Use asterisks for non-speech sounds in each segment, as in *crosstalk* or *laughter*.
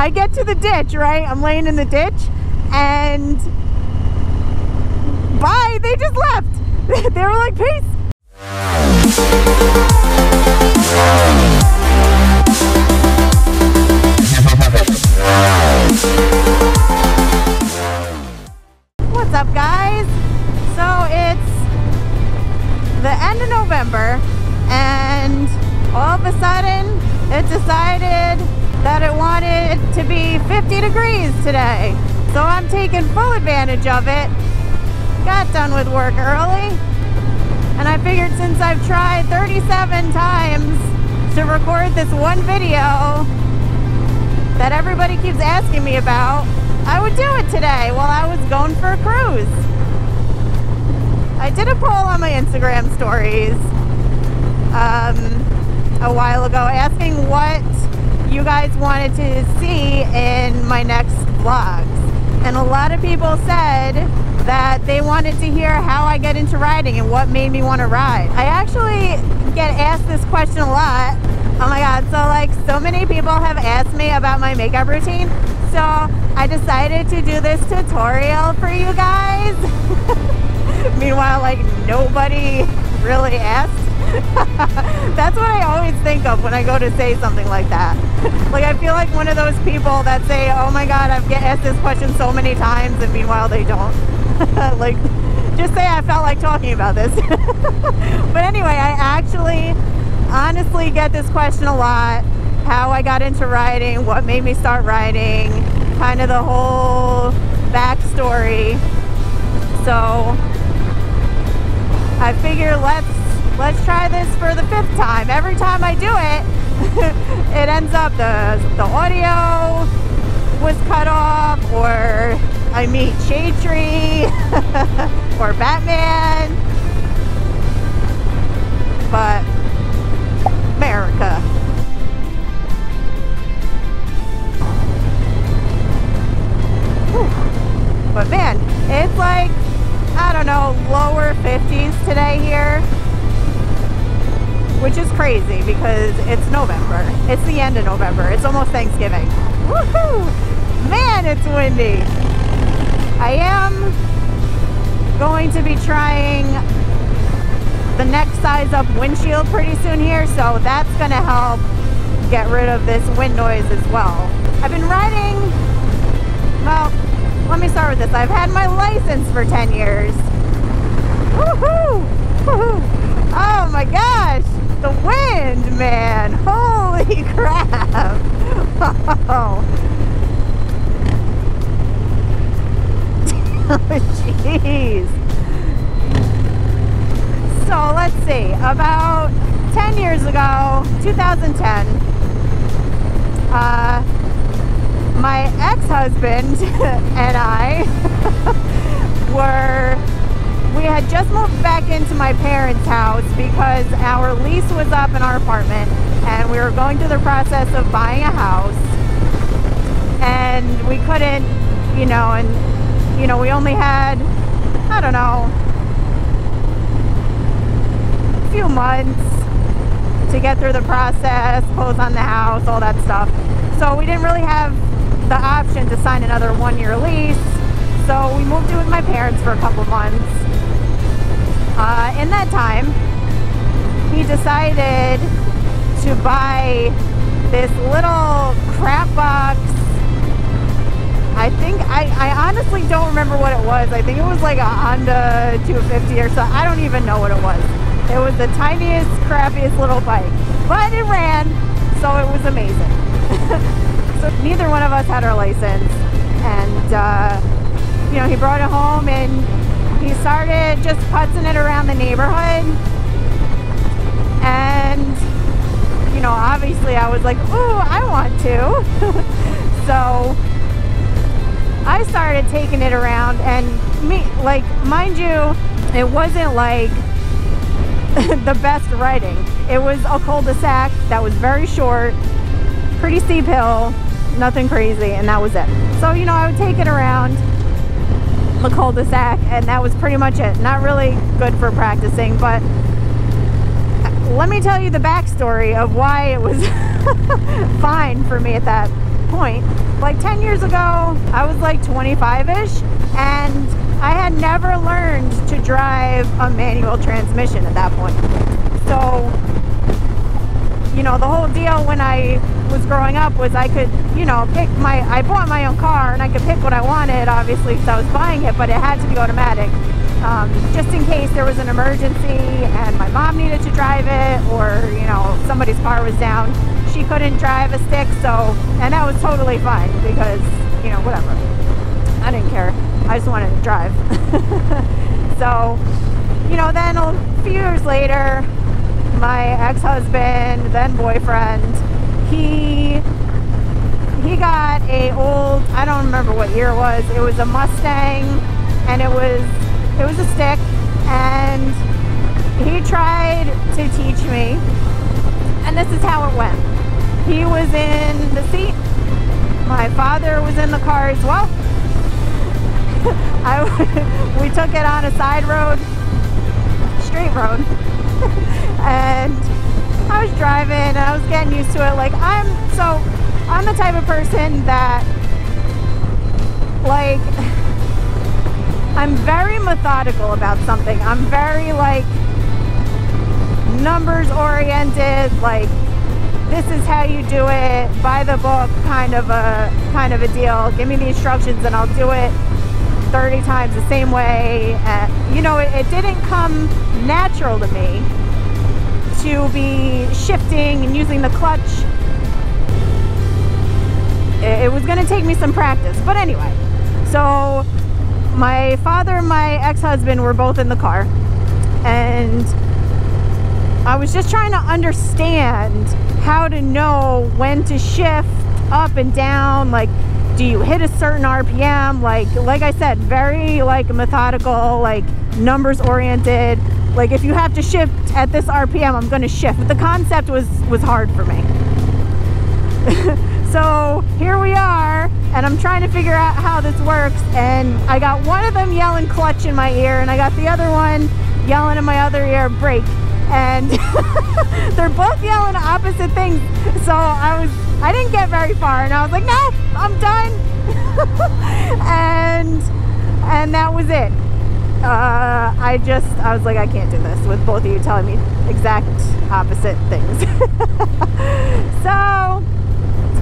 I get to the ditch, right? I'm laying in the ditch and bye, they just left. *laughs* they were like, peace. What's up, guys? So it's the end of November, and all of a sudden, it decided that it wanted to be 50 degrees today. So I'm taking full advantage of it. Got done with work early, and I figured since I've tried 37 times to record this one video that everybody keeps asking me about, I would do it today while I was going for a cruise. I did a poll on my Instagram stories um, a while ago asking what you guys wanted to see in my next vlogs. And a lot of people said that they wanted to hear how I get into riding and what made me want to ride. I actually get asked this question a lot. Oh my god, so like so many people have asked me about my makeup routine. So I decided to do this tutorial for you guys. *laughs* Meanwhile, like nobody really asked. *laughs* That's what I always think of when I go to say something like that. *laughs* like I feel like one of those people that say, "Oh my God, I've get asked this question so many times," and meanwhile they don't. *laughs* like, just say I felt like talking about this. *laughs* but anyway, I actually, honestly, get this question a lot. How I got into riding, what made me start riding, kind of the whole backstory. So I figure let's let's try this for the fifth time. Every time I do it, *laughs* it ends up the the audio was cut off, or I meet Shade Tree *laughs* or Batman. But America. But man, it's like I don't know, lower 50s today here. Which is crazy because it's November. It's the end of November. It's almost Thanksgiving. Woohoo! Man, it's windy. I am going to be trying the next size up windshield pretty soon here, so that's going to help get rid of this wind noise as well. I've been riding, well, let me start with this. I've had my license for 10 years. Woohoo! Woohoo! Oh my gosh! The wind, man! Holy *laughs* crap! *laughs* Oh. Jeez. So let's see. About 10 years ago, 2010, uh, my ex-husband *laughs* and I were we had just moved back into my parents' house because our lease was up in our apartment and we were going through the process of buying a house and we couldn't you know and you know we only had I don't know a few months to get through the process close on the house all that stuff so we didn't really have the option to sign another one-year lease. So we moved in with my parents for a couple months. Uh, in that time, he decided to buy this little crap box. I think, I, I honestly don't remember what it was. I think it was like a Honda 250 or so. I don't even know what it was. It was the tiniest, crappiest little bike. But it ran, so it was amazing. *laughs* So neither one of us had our license. And, uh, you know, he brought it home and he started just putzing it around the neighborhood. And, you know, obviously I was like, ooh, I want to. *laughs* so I started taking it around and me, like, mind you, it wasn't like *laughs* the best riding. It was a cul-de-sac that was very short, pretty steep hill, nothing crazy, and that was it. So, you know, I would take it around the cul-de-sac, and that was pretty much it. Not really good for practicing, but let me tell you the backstory of why it was *laughs* fine for me at that point. like 10 years ago, I was like 25-ish and I had never learned to drive a manual transmission at that point. So, you know, the whole deal when I was growing up was I could, you know, pick my, I bought my own car and I could pick what I wanted, obviously, because I was buying it, but it had to be automatic. Um, just in case there was an emergency and my mom needed to drive it or, you know, somebody's car was down. She couldn't drive a stick, so, and that was totally fine because, you know, whatever. I didn't care. I just wanted to drive. *laughs* so, you know, then a few years later, my ex-husband, then boyfriend, he he got a old, I don't remember what year it was. It was a Mustang and it was it was a stick and he tried to teach me and this is how it went. He was in the seat. My father was in the car as well. *laughs* I, we took it on a side road, straight road, *laughs* and I was driving and I was getting used to it. Like I'm so I'm the type of person that like I'm very methodical about something. I'm very like numbers oriented, like this is how you do it, by the book kind of a kind of a deal. Give me the instructions and I'll do it 30 times the same way. And, you know, it, it didn't come natural to me to be shifting and using the clutch. It, was going to take me some practice. But anyway, so my father and my ex-husband were both in the car. And I was just trying to understand how to know when to shift up and down, like do you hit a certain RPM? Like, like I said, very like methodical, like numbers oriented. Like if you have to shift at this RPM, I'm gonna shift. But the concept was, was hard for me. *laughs* here we are, and I'm trying to figure out how this works. And I got one of them yelling clutch in my ear, and I got the other one yelling in my other ear brake. And *laughs* they're both yelling opposite things. So I was I didn't get very far and I was like, no, I'm done. *laughs* and and that was it. Uh, I just, I was like, I can't do this with both of you telling me exact opposite things. *laughs* so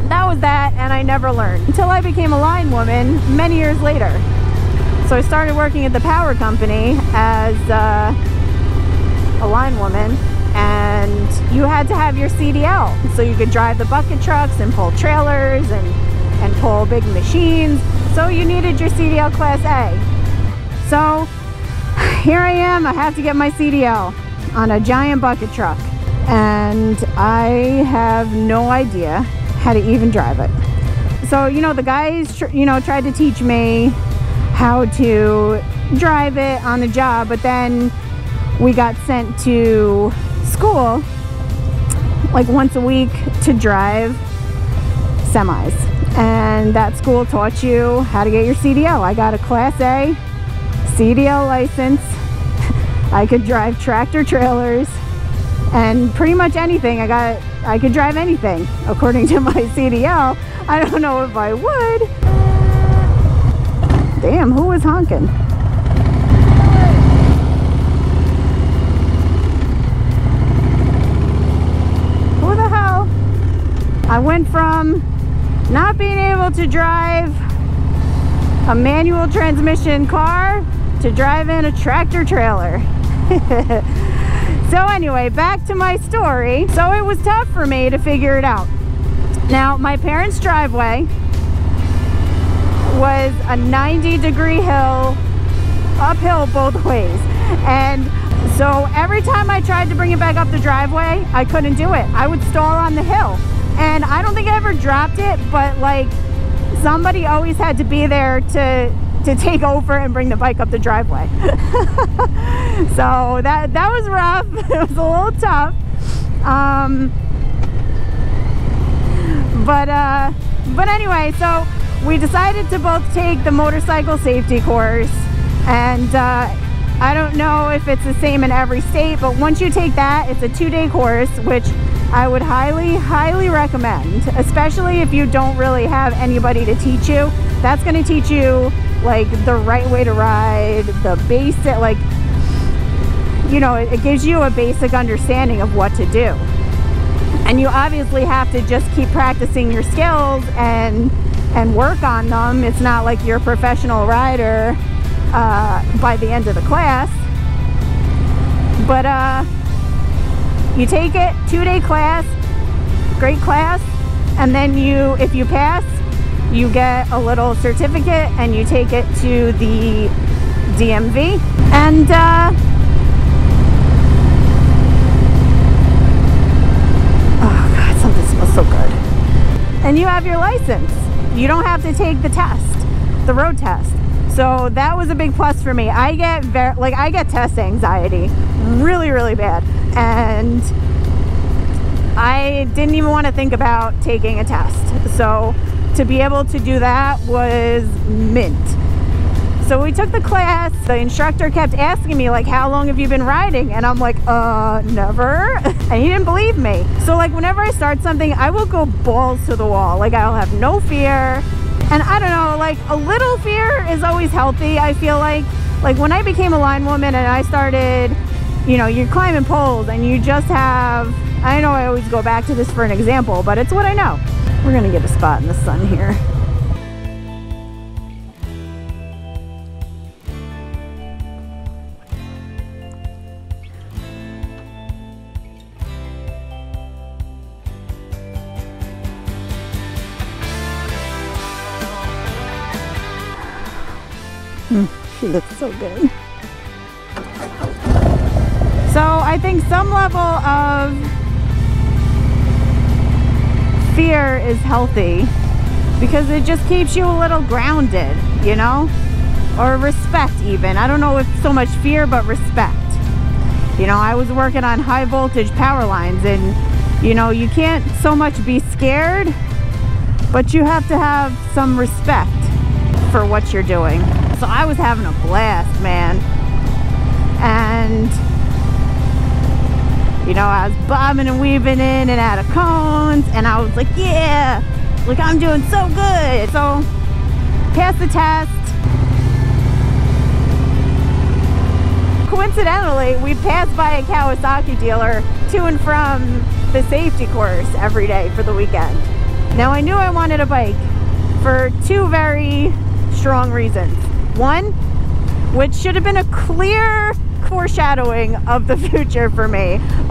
that was that and I never learned. Until I became a line woman many years later. So I started working at the power company as uh, a line woman and you had to have your CDL so you could drive the bucket trucks and pull trailers and and pull big machines. So you needed your CDL class A. So here I am I have to get my CDL on a giant bucket truck. And I have no idea how to even drive it so you know the guys you know tried to teach me how to drive it on the job but then we got sent to school like once a week to drive semis and that school taught you how to get your CDL. I got a class A CDL license. *laughs* I could drive tractor trailers and pretty much anything. I got I could drive anything according to *laughs* my CDL. I don't know if I would. Damn, who was honking? Who the hell? I went from not being able to drive a manual transmission car to driving a tractor trailer. *laughs* so anyway, back to my story. So it was tough for me to figure it out. Now, my parents' driveway was a 90 degree hill, uphill both *laughs* ways. And so every time I tried to bring it back up the driveway, I couldn't do it. I would stall on the hill and I don't think I ever dropped it but like somebody always had to be there to to take over and bring the bike up the driveway. *laughs* So that that was rough. *laughs* It was a little tough. Um, but uh, but anyway so we decided to both take the motorcycle safety course and uh, I don't know if it's the same in every state but once you take that it's a two-day course which I would highly, highly recommend, especially if you don't really have anybody to teach you. That's going to teach you like the right way to ride, the basic, like, you know, it, it gives you a basic understanding of what to do. And you obviously have to just keep practicing your skills and and work on them. It's not like you're a professional rider uh, by the end of the class. But uh, you take it, two-day class, great class, and then you, if you pass, you get a little certificate and you take it to the DMV. And uh, oh God, something smells so good. And you have your license. You don't have to take the test, the road test. So that was a big plus for me. I get very, like I get test anxiety really, really bad. And I didn't even want to think about taking a test. So to be able to do that was mint. So we took the class. The instructor kept asking me like, how long have you been riding? And I'm like, uh, never. *laughs* and he didn't believe me. So like whenever I start something, I will go balls to the wall. Like I'll have no fear. And I don't know, like a little fear is always healthy. I feel like, like when I became a line woman and I started, you know, you're climbing poles and you just have, I know I always go back to this for an example, but it's what I know. We're gonna get a spot in the sun here. Hmm, she looks so good. So I think some level of fear is healthy because it just keeps you a little grounded, you know? Or respect even. I don't know if so much fear, but respect. You know, I was working on high voltage power lines and you know, you can't so much be scared, but you have to have some respect for what you're doing. So I was having a blast, man. And, you know, I was bobbing and weaving in and out of cones. And I was like, yeah, like I'm doing so good. So, pass the test. Coincidentally, we passed by a Kawasaki dealer to and from the safety course every day for the weekend. Now I knew I wanted a bike for two very strong reasons. One, which should have been a clear foreshadowing of the *laughs* future for me. *laughs*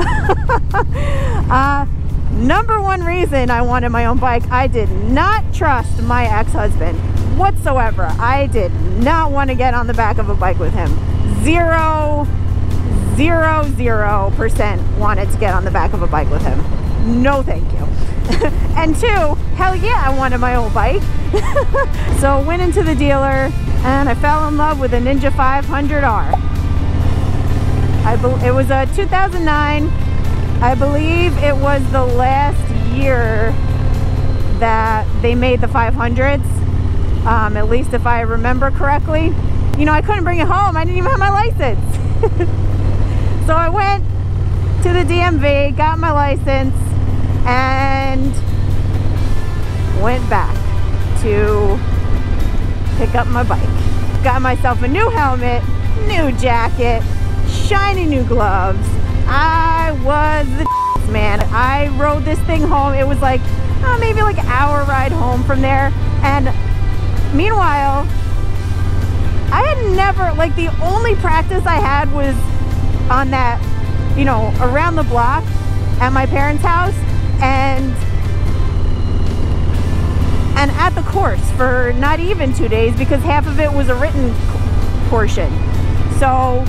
uh, number one reason I wanted my own bike, I did not trust my ex-husband whatsoever. I did not want to get on the back of a bike with him. Zero, zero, zero percent wanted to get on the back of a bike with him. No thank you. *laughs* and two, hell yeah, I wanted my own bike. so I went into the dealer, and I fell in love with a Ninja 500R. I it was a 2009. I believe it was the last year that they made the 500s, um, at least if I remember correctly. You know, I couldn't bring it home. I didn't even have my license. *laughs* so I went to the DMV, got my license, and went back to pick up my bike. Got myself a new helmet, new jacket, shiny new gloves. I was the *laughs* man. I rode this thing home. It was like uh, maybe like an hour ride home from there. And meanwhile, I had never, like the only practice I had was on that, you know, around the block at my parents' house. And and at the course for not even two days because half of it was a written portion. So,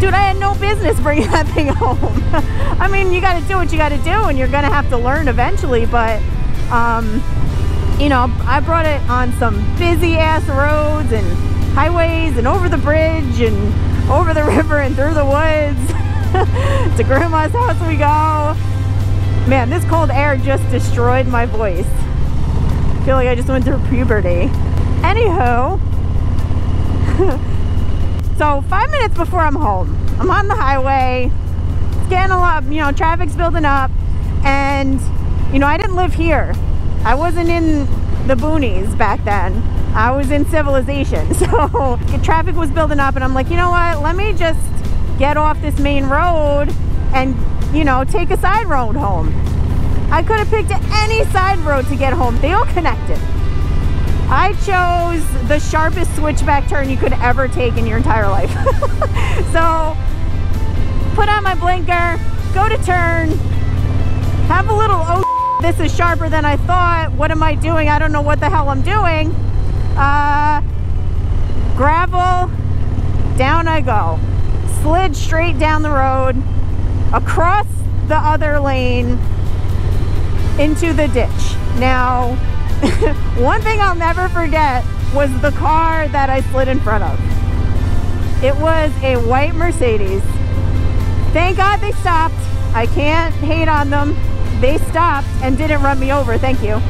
dude, I had no business bringing that thing *laughs* home. I mean, you got to do what you got to do and you're going to have to learn eventually, but, um, you know, I brought it on some busy ass roads and highways and over the bridge and over the *laughs* river and through the woods. *laughs* to grandma's house we go. Man, this cold air just destroyed my voice feel like I just went through puberty. Anywho, so five minutes before I'm home, I'm on the highway. Getting a lot, you know, traffic's building up. And, you know, I didn't live here. I wasn't in the boonies back then. I was in civilization. *laughs* So traffic was building up and I'm like, you know what? Let me just get off this main road and, you know, take a side road home. I could have picked any side road to get home. They all connected. I chose the sharpest switchback turn you could ever take in your entire life. *laughs* so put on my blinker, go to turn, have a little, oh, *laughs* this is sharper than I thought. What am I doing? I don't know what the hell I'm doing. Uh, gravel, down I go. Slid straight down the road, across the other lane, into the ditch. Now, *laughs* one thing I'll never forget was the car that I slid in front of. It was a white Mercedes. Thank God they stopped. I can't hate on them. They stopped and didn't run me over. Thank you.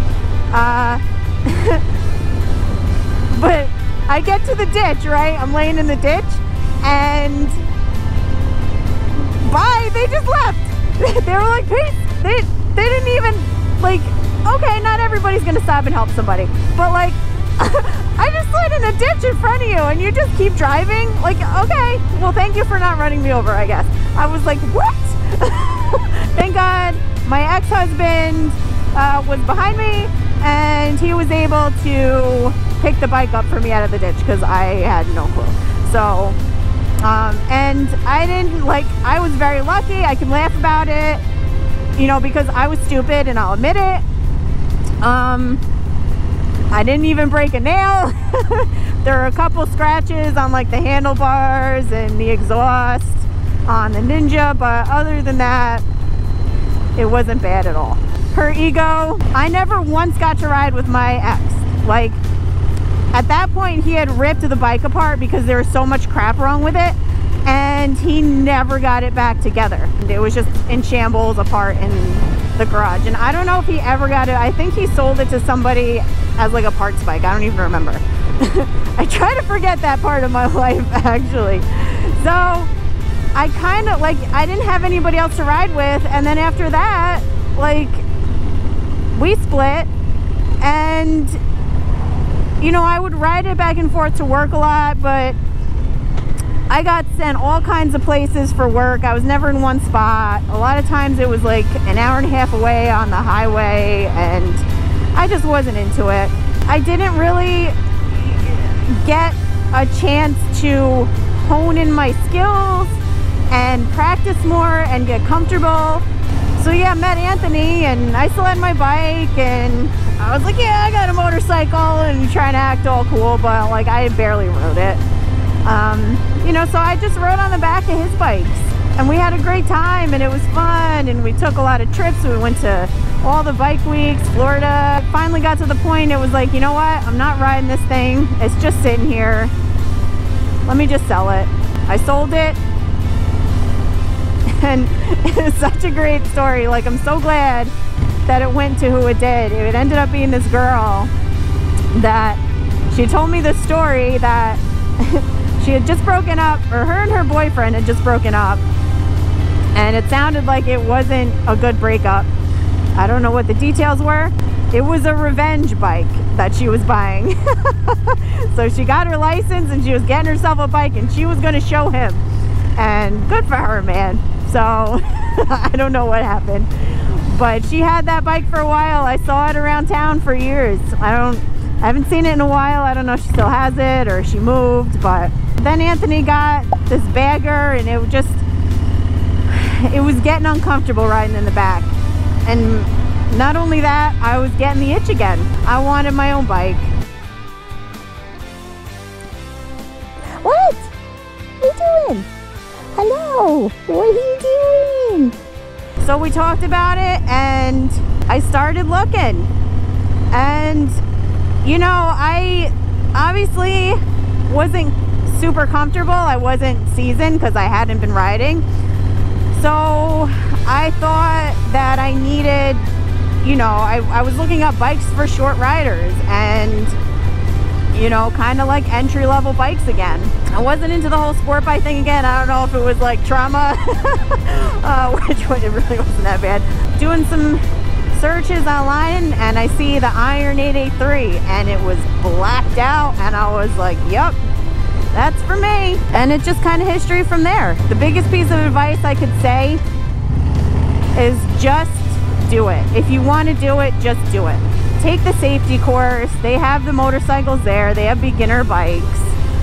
Uh, *laughs* but I get to the ditch, right? I'm laying in the ditch and bye, they just left. *laughs* they were like, peace. They, they didn't even, like, okay, not everybody's gonna stop and help somebody. But like, *laughs* I just slid in a ditch in front of you and you just keep driving? Like, okay, well, thank you for not running me over, I guess. I was like, what? *laughs* thank God my ex-husband uh, was behind me and he was able to pick the bike up for me out of the ditch because I had no clue. So, um, and I didn't like, I was very lucky. I can laugh about it, you know, because I was stupid and I'll admit it. Um, I didn't even break a nail. *laughs* there are a couple scratches on like the handlebars and the exhaust on the Ninja, but other than that, it wasn't bad at all. Her ego, I never once got to ride with my ex. Like, at that point, he had ripped the bike apart because there was so much crap wrong with it and he never got it back together. It was just in shambles apart in the garage. And I don't know if he ever got it. I think he sold it to somebody as like a parts bike. I don't even remember. *laughs* I try to forget that part of my *laughs* life actually. So I kind of like, I didn't have anybody else to ride with. And then after that, like we split and you know, I would ride it back and forth to work a lot, but I got sent all kinds of places for work. I was never in one spot. A lot of times it was like an hour and a half away on the highway and I just wasn't into it. I didn't really get a chance to hone in my skills and practice more and get comfortable. So yeah, I met Anthony and I still had my bike and I was like, yeah, I got a motorcycle and trying to act all cool, but like I barely rode it. Um, you know, so I just rode on the back of his bikes and we had a great time and it was fun and we took a lot of trips. We went to all the bike weeks, Florida. Finally got to the point it was like, you know what? I'm not riding this thing. It's just sitting here. Let me just sell it. I sold it *laughs* and it's such a great story. Like I'm so glad that it went to who it did. It ended up being this girl that she told me the story that *laughs* she had just broken up, or her and her boyfriend had just broken up, and it sounded like it wasn't a good breakup. I don't know what the details were. It was a revenge bike that she was buying. *laughs* so she got her license and she was getting herself a bike and she was going to show him. And good for her, man. So *laughs* I don't know what happened but she had that bike for a while. I saw it around town for years. I don't, I haven't seen it in a while. I don't know if she still has it or she moved, but then Anthony got this bagger and it just, it was getting uncomfortable riding in the back. And not only that, I was getting the itch again. I wanted my own bike. What? What are you doing? Hello, what are you doing? So we talked about it and I started looking. And, you know, I obviously wasn't super comfortable. I wasn't seasoned because I hadn't been riding. So I thought that I needed, you know, I, I was looking up bikes for short riders and you know, kind of like entry level bikes again. I wasn't into the whole sport bike thing again. I don't know if it was like trauma, *laughs* uh, *laughs* which it really wasn't that bad. Doing some searches online and I see the Iron 883 and it was blacked out and I was like, yep, that's for me. And it's just kind of history from there. The biggest piece of advice I could say is just do it. If you want to do it, just do it. Take the safety course. They have the motorcycles there. They have beginner bikes.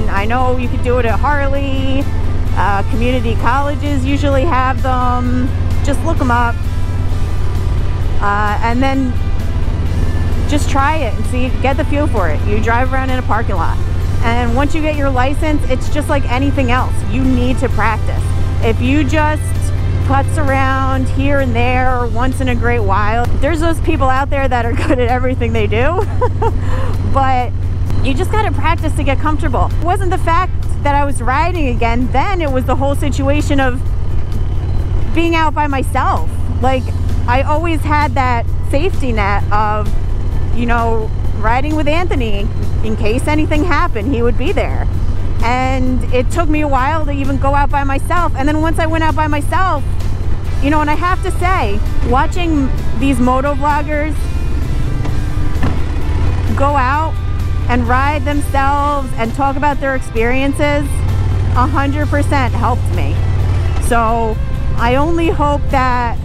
I know you can do it at Harley. Uh, community colleges usually have them. Just look them up. Uh, and then just try it and see, get the feel for it. You drive around in a parking lot. And once you get your license, it's just like anything else. You need to practice. If you just putz around here and there once in a great while, there's those people out there that are *laughs* good at everything they do. *laughs* but you just got to practice to get comfortable. It wasn't the fact that I was riding again. Then it was the whole situation of being out by myself. Like I always had that safety net of, you know, riding with Anthony in case anything happened, he would be there. And it took me a while to even go out by myself. And then once I went out by myself, you know, and I have to say, watching these moto vloggers go out and ride themselves and talk about their experiences 100% helped me. So I only hope that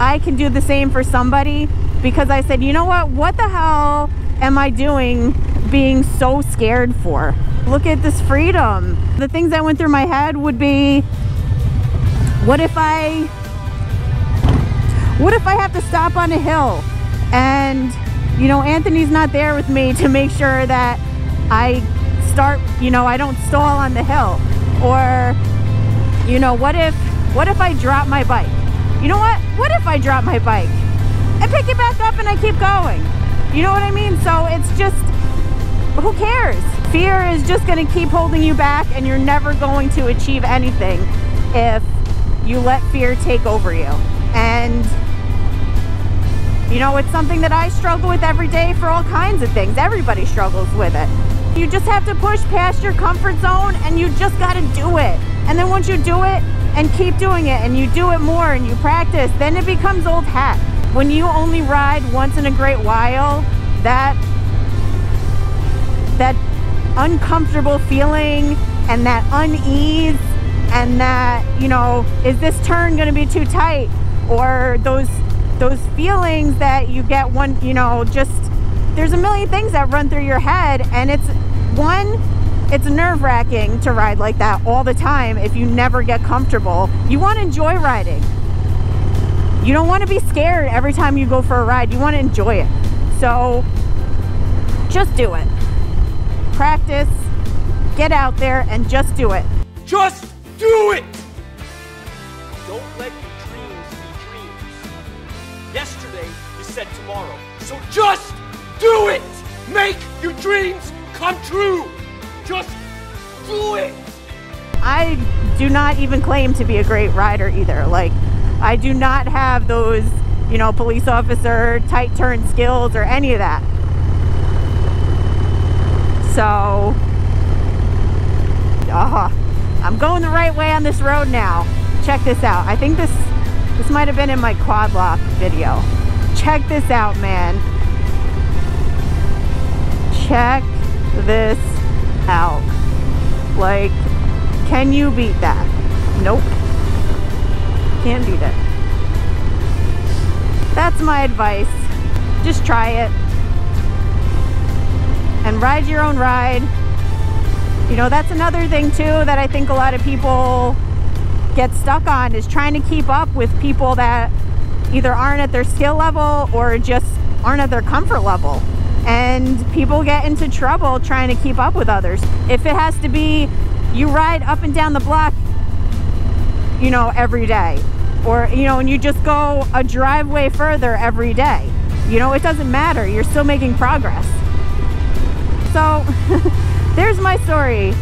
I can do the same for somebody because I said, you know what, what the hell am I doing being so scared for? Look at this freedom. The things that went through my head would be, what if I, what if I have to stop on a hill and, you know, Anthony's not there with me *laughs* to make sure that I start, you know, I don't stall on the hill. Or, you know, what if, what if I drop my bike? You know what? What if I drop my bike? I pick it back up and I keep going. You know what I mean? So it's just, who cares? Fear is just going to keep holding you back and you're never going to achieve anything if you let fear take over you. And, you know, it's something that I struggle with every day for all kinds of things. Everybody struggles with it. You just have to push past your comfort zone and you just got to do it. And then once you do it and keep doing it and you do it more and you practice, then it becomes old hat. When you only ride once in a great while, that that uncomfortable feeling and that unease and that, you know, is this turn going to be too tight? Or those those feelings that you get one, you know, just there's a million things that run through your head and it's one it's nerve wracking to ride like that all the time if you never get comfortable. You want to enjoy riding. You don't want to be scared every time you go for a ride. You want to enjoy it. So just do it. Practice, get out there and just do it. Just do it! Don't let your dreams be dreams. Yesterday, you said tomorrow. So just do it! Make your dreams come true! Just do it! I do not even claim to be a great rider either. Like, I do not have those, you know, police officer tight turn skills or any of that. So, uh, I'm going the right way on this road now. Check this out. I think this this might have been in my quad lock video. Check this out, man. Check this out. Like, can you beat that? Nope. It. That's my advice. Just try it. And ride your own ride. You know, that's another thing too that I think a lot of people get stuck on is trying to keep up with people that either aren't at their skill level or just aren't at their comfort level and people get into trouble trying to keep up with others. If it has to be you ride up and down the block, you know, every day, or, you know, and you just go a driveway further every day, you know, it doesn't matter. You're still making progress. So *laughs* there's my story.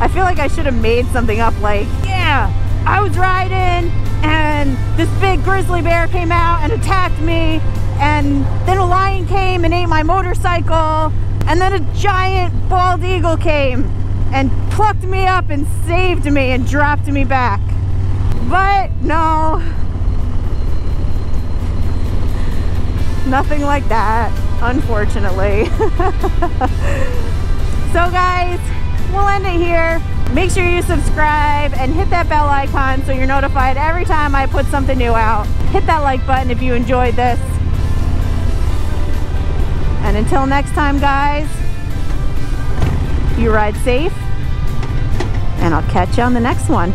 I feel like I should have made something up like, yeah, I was riding and this big grizzly bear came out and attacked me and then a lion came and ate my motorcycle And then a giant bald eagle came and plucked me up and saved me and dropped me back. But no, nothing like that, unfortunately. *laughs* so guys, we'll end it here. Make sure you subscribe and hit that bell icon so you're notified every time I put something new out. Hit that like button if you enjoyed this. And until next time, guys, you ride safe, and I'll catch you on the next one.